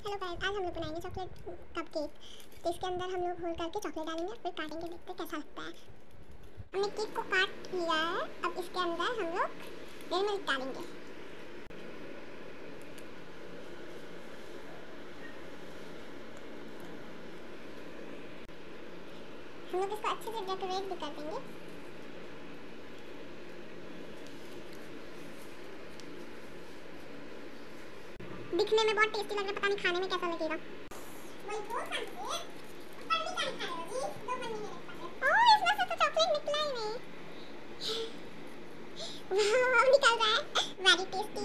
Hello guys आज हम लोग बनाएँगे चॉकलेट कपकेक तो इसके अंदर हम लोग होल करके चॉकलेट डालेंगे फिर काटेंगे, देखते कैसा लगता है। हमने केक को काट लिया है, अब इसके अंदर हम लोग डेयरी मिल्क डालेंगे। हम लोग इसको अच्छे से डेकोरेट भी कर देंगे। दिखने में बहुत टेस्टी लग रहा है पता नहीं खाने में कैसा लगेगा। इसमें से तो चॉकलेट निकला ही नहीं। वाह निकल रहा है। Very tasty